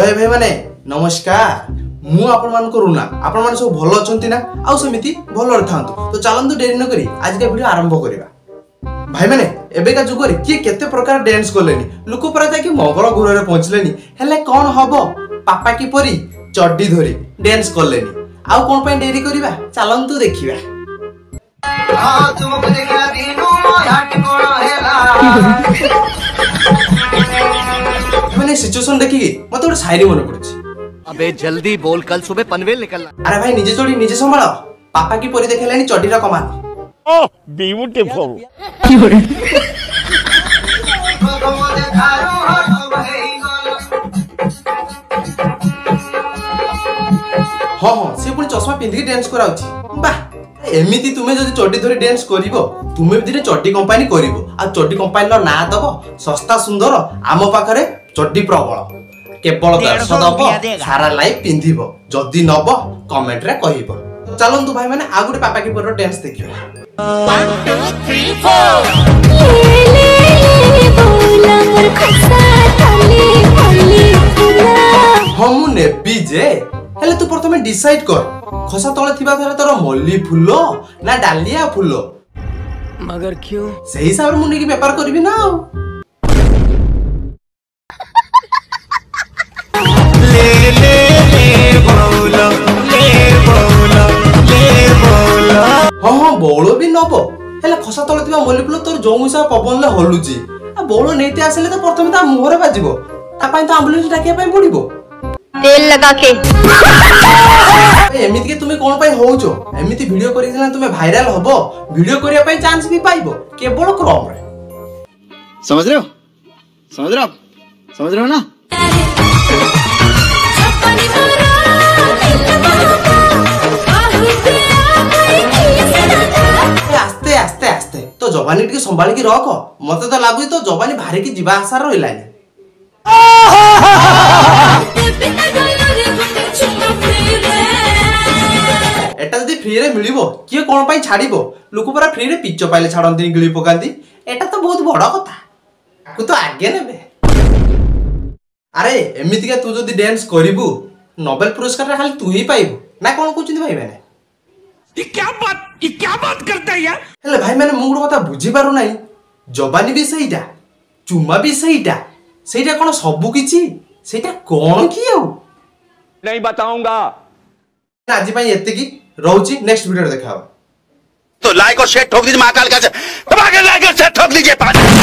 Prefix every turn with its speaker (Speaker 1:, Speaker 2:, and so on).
Speaker 1: ରହେ ଭାଇମାନେ ନମସ୍କାର ମୁଁ ଆପଣମାନଙ୍କୁ ରୁନା ଆପଣମାନେ ସବୁ ଭଲ ଅଛନ୍ତି ନା ଆଉ ସେମିତି ଭଲରେ ଥାଆନ୍ତୁ ତ ଚାଲନ୍ତୁ ଡେରି ନକରି ଆଜିକା ଭିଡ଼ିଓ ଆରମ୍ଭ କରିବା ଭାଇମାନେ ଏବେକା ଯୁଗରେ କିଏ କେତେ ପ୍ରକାର ଡ୍ୟାନ୍ସ କଲେଣି ଲୋକ ପୁରା ଯାଇକି ମଙ୍ଗଳ ଗ୍ରହରେ ପହଞ୍ଚିଲେଣି ହେଲେ କ'ଣ ହବ ପାପା କିପରି ଚଡ୍ଡି ଧରି ଡ୍ୟାନ୍ସ କଲେଣି ଆଉ କ'ଣ ପାଇଁ ଡେରି କରିବା ଚାଲନ୍ତୁ ଦେଖିବା
Speaker 2: ତୁମକୁ ଦେଖିଲା ଦିନୁ ମୋ ହେଲା
Speaker 1: এই সিচুয়েশনটা কি মতো একটা শায়রি মনে
Speaker 3: পড়েছে আবে জলদি বল কাল সুবে পনভেল
Speaker 1: নিকলনা আরে ভাই নিজে চড়ি নিজে সম্ভালো পাপা কি পরি দেখেলেনি
Speaker 4: চটিটা কমানো
Speaker 2: ও বিউটিফুল কি করে
Speaker 1: ହଁ ହଁ ସେ ପୁଣି ଚଷମା ପିନ୍ଧିକି ଡ୍ୟାନ୍ସ କରାଉଛି ବାଃ ଏମିତି ତୁମେ ଯଦି ଚଟି ଧରି ଡ୍ୟାନ୍ସ କରିବ ତୁମେ ବି ଦିନେ ଚଟି କମ୍ପାନୀ କରିବ ଆଉ ଚଟି କମ୍ପାନୀର ନାଁ ଦବ ଶସ୍ତା ସୁନ୍ଦର ଆମ ପାଖରେ ଚଟି ପ୍ରବଳ କେବଳ ଦଶ ଦବ ସାରା ଲାଇଫ୍ ପିନ୍ଧିବ ଯଦି ନବ କମେଣ୍ଟରେ କହିବ ଚାଲନ୍ତୁ ଭାଇମାନେ ଆଉ ଗୋଟେ ପାପାକି ପୁରର ଡ୍ୟାନ୍ସ ଦେଖିବା ହଁ ମୁଁ ନେବି ଯେ ହେଲେ ତୁ ପ୍ରଥମେ ଡିସାଇଡ୍ କର ଖସା ତଳେ ଥିବା ଧର ତୋର ମଲ୍ଲି ଫୁଲ ନା ଡାଲିଆ ଫୁଲ ସେଇ ହିସାବରେ ମୁଁ ନେଇକି ବେପାର କରିବି ନା ଆଉ বৌল ବି ନବ ହେଲେ ଖସା ତଳେ ଥିବା ମଲ୍ଲିଫୁଲ ତୋର ଯେଉଁ ହିସାବ ପବନରେ ହଲୁଛି ଆଉ ବଉଳ ନେଇତେ ଆସିଲେ ତ ପ୍ରଥମେ ତା ମୁହଁରେ ବାଜିବ ତା ପାଇଁ ତ ଆମ୍ବୁଲାନ୍ସ ଡାକିବା ପାଇଁ ପଡିବ
Speaker 5: তেল
Speaker 1: লাগাকে এমিতিকে তুমি কোন পাই হউছ এমিতি ভিডিও করি দিলে তুমি ভাইরাল হবো ভিডিও করিয়া পাই চান্স বি পাইব কেবল ক্রম রে
Speaker 6: समझ रहे हो समझ रहे हो आप समझ रहे हो ना
Speaker 1: ଆସେ ତ ଜବାନୀ ଟିକେ ସମ୍ଭାଳିକି ରଖ ମତେ ତ ଲାଗୁଛି ତ ଜବାନୀ ଭାରିକି ଯିବା ଆଶା ରହିଲାନି ଏଟା ଯଦି ଫ୍ରିରେ ମିଳିବ କିଏ କ'ଣ ପାଇଁ ଛାଡ଼ିବ ଲୋକ ପୁରା ଫ୍ରିରେ ପିଚ ପାଇଲେ ଛାଡ଼ନ୍ତି ଗିଳି ପକାନ୍ତି ଏଟା ତ ବହୁତ ବଡ଼ କଥା ତୁ ତ ଆଗେ ନେବେ ଆରେ ଏମିତିକା ତୁ ଯଦି ଡ୍ୟାନ୍ସ କରିବୁ ନୋବେଲ ପୁରସ୍କାରରେ ଖାଲି ତୁ ହିଁ ପାଇବୁ ନା କ'ଣ କହୁଛନ୍ତି
Speaker 4: ଭାଇମାନେ ଆଜ୍ଞା
Speaker 1: ହେଲେ ଭାଇମାନେ ମୁଁ ଗୋଟେ କଥା ବୁଝିପାରୁନାହିଁ ଜବାନି ବି ସେଇଟା ଚୁମା ବି ସେଇଟା ସେଇଟା କ'ଣ ସବୁ କିଛି ସେଇଟା କ'ଣ କି ଆଉ
Speaker 4: ନାଇଁ ବାତାଉଙ୍ଗା
Speaker 1: ଆଜି ପାଇଁ ଏତିକି ରହୁଛି ନେକ୍ସଟ ଭିଡ଼ିଓରେ ଦେଖା ହେବ
Speaker 7: ତ ଲାଇକ और शेयर ठोक दीजिए महाकाल का दबा के लाइक और शेयर